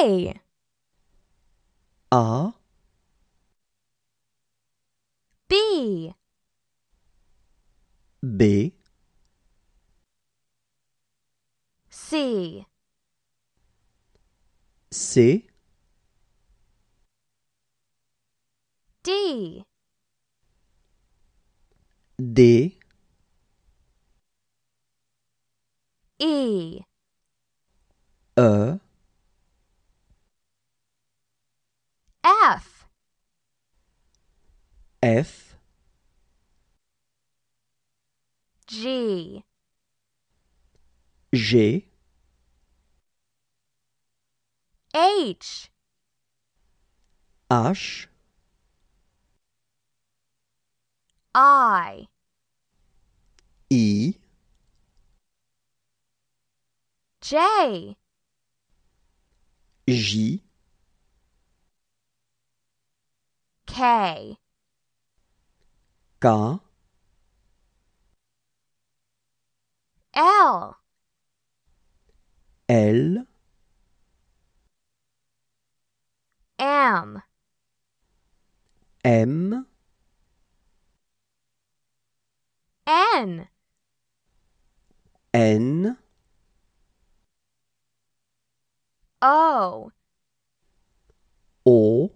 A A, B. B, C. C, D. D, E. E, F F, G. G, H. H, I. I, J. J, K K, L. L, M. M, N. N, O. O,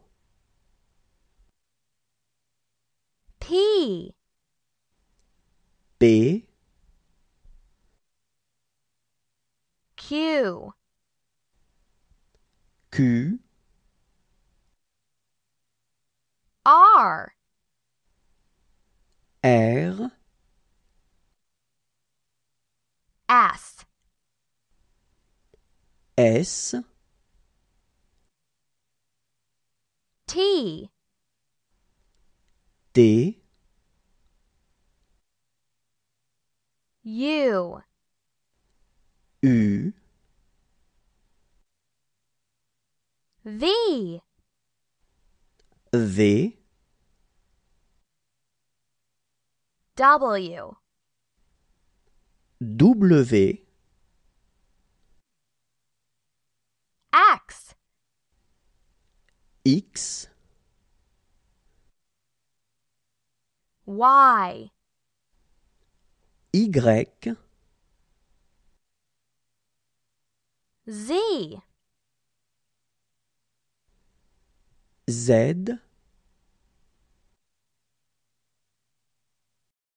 P. P, Q. Q, R. R, S. S, T. T, U U, V. V, W. W, X. X, Y Y, Z. Z,